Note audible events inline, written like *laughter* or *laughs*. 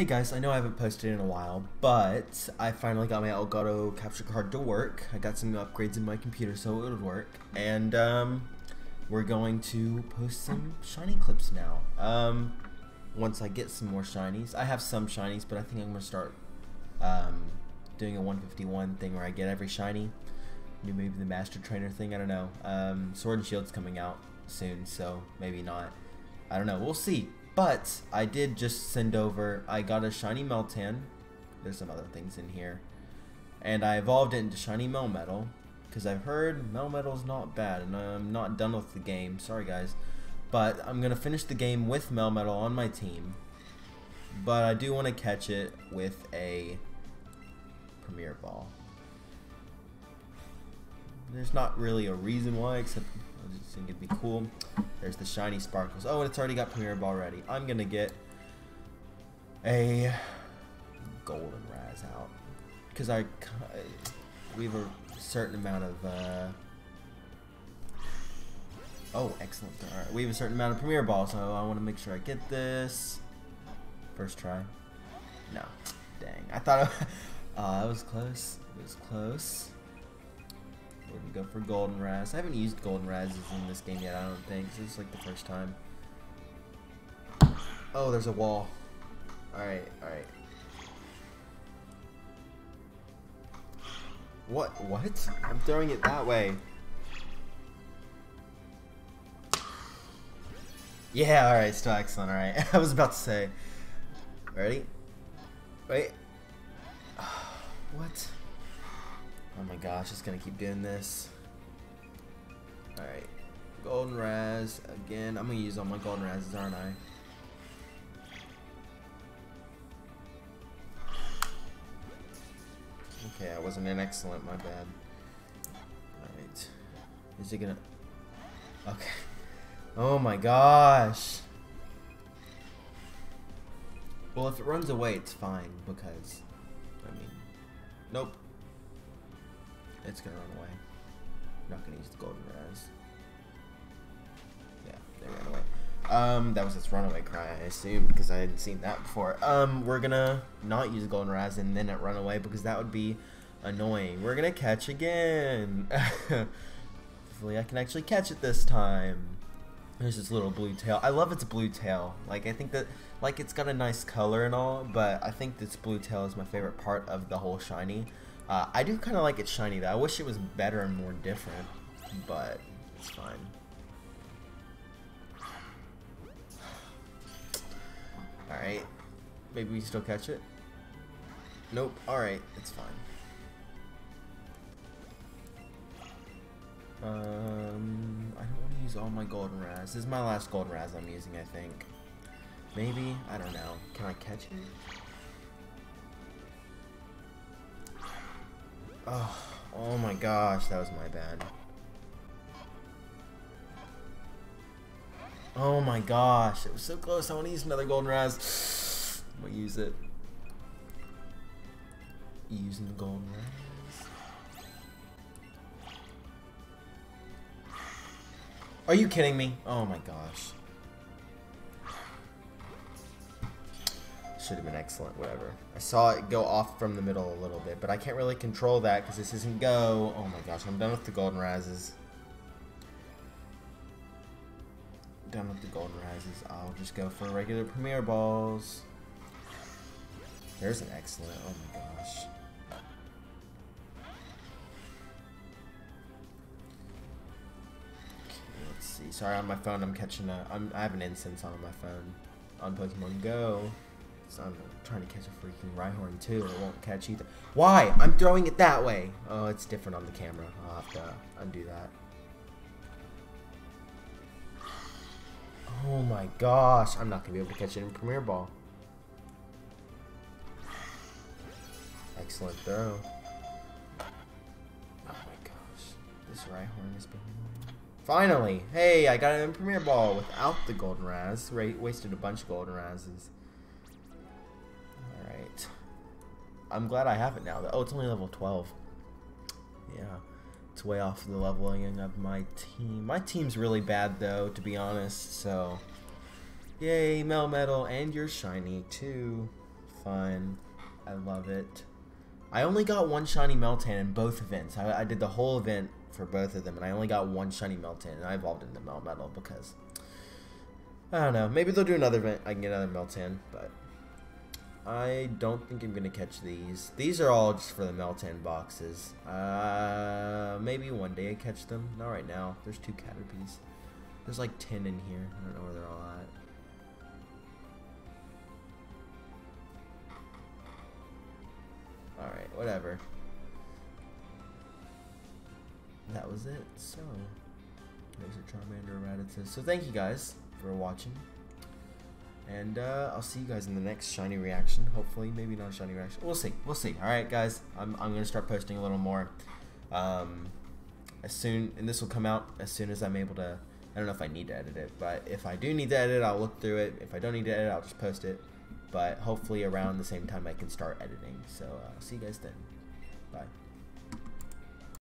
Hey guys, I know I haven't posted in a while, but I finally got my Elgato capture card to work. I got some upgrades in my computer so it would work, and um, we're going to post some shiny clips now. Um, once I get some more shinies, I have some shinies, but I think I'm gonna start um, doing a 151 thing where I get every shiny. Maybe maybe the Master Trainer thing. I don't know. Um, Sword and Shield's coming out soon, so maybe not. I don't know. We'll see. But I did just send over. I got a shiny Meltan. There's some other things in here, and I evolved it into shiny Melmetal because I've heard Melmetal's not bad, and I'm not done with the game. Sorry guys, but I'm gonna finish the game with Melmetal on my team. But I do want to catch it with a Premier Ball. There's not really a reason why, except I gonna be cool. There's the shiny sparkles. Oh, and it's already got Premier Ball ready. I'm gonna get a golden Razz out because I we have a certain amount of. Uh, oh, excellent! All right, we have a certain amount of Premier Ball, so I want to make sure I get this first try. No, dang! I thought. *laughs* It, uh, that was close. It was close. We're gonna go for Golden Razz. I haven't used Golden Razzes in this game yet, I don't think. This is like the first time. Oh, there's a wall. Alright, alright. What? What? I'm throwing it that way. Yeah, alright, still excellent, alright. *laughs* I was about to say. Ready? Wait. *sighs* What? Oh my gosh, it's gonna keep doing this. Alright. Golden Razz again. I'm gonna use all my Golden Razzes, aren't I? Okay, I wasn't an excellent, my bad. Alright. Is it gonna... Okay. Oh my gosh! Well, if it runs away, it's fine, because... I mean... Nope. It's gonna run away. I'm not gonna use the golden razz. Yeah, they ran away. Um, that was its runaway cry, I assume, because I hadn't seen that before. Um, we're gonna not use golden razz and then it run away because that would be annoying. We're gonna catch again. *laughs* Hopefully, I can actually catch it this time. There's this little blue tail. I love its blue tail. Like, I think that, like, it's got a nice color and all, but I think this blue tail is my favorite part of the whole shiny. Uh, I do kind of like it shiny though. I wish it was better and more different, but it's fine. Alright. Maybe we still catch it? Nope. Alright, it's fine. Um, I don't want to use all my golden razz. This is my last golden razz I'm using, I think. Maybe? I don't know. Can I catch it? Oh, oh my gosh, that was my bad. Oh my gosh, it was so close. I want to use another golden razz. I'm gonna use it. Using the golden razz. Are you kidding me? Oh my gosh. Should have been excellent, whatever. I saw it go off from the middle a little bit, but I can't really control that because this isn't go. Oh my gosh, I'm done with the golden razzes. Done with the golden razzes. I'll just go for regular premier balls. There's an excellent. Oh my gosh. Okay, let's see. Sorry, on my phone, I'm catching a. I'm, I have an incense on my phone on Pokemon Go. So I'm trying to catch a freaking Rhyhorn too, it won't catch either. Why? I'm throwing it that way. Oh, it's different on the camera. I'll have to undo that. Oh my gosh, I'm not gonna be able to catch it in Premier Ball. Excellent throw. Oh my gosh, this Rhyhorn is being Finally! Hey, I got it in Premier Ball without the Golden Razz. Ra wasted a bunch of Golden Razzes. I'm glad I have it now. Oh, it's only level 12. Yeah, it's way off the leveling of my team. My team's really bad, though, to be honest, so... Yay, Melmetal, and you're shiny, too. fun. I love it. I only got one shiny Meltan in both events. I, I did the whole event for both of them, and I only got one shiny Meltan, and I evolved into Melmetal because I don't know. Maybe they'll do another event. I can get another Meltan, but I don't think I'm gonna catch these. These are all just for the Meltan boxes. Uh, maybe one day I catch them. Not right now. There's two Caterpies. There's like ten in here. I don't know where they're all at. Alright, whatever. That was it. So, there's a Charmander Rattata. So thank you guys for watching. And uh, I'll see you guys in the next shiny reaction. Hopefully, maybe not shiny reaction. We'll see. We'll see. All right, guys. I'm, I'm gonna start posting a little more. Um, as soon and this will come out as soon as I'm able to. I don't know if I need to edit it, but if I do need to edit, I'll look through it. If I don't need to edit, I'll just post it. But hopefully around the same time I can start editing. So uh, I'll see you guys then. Bye.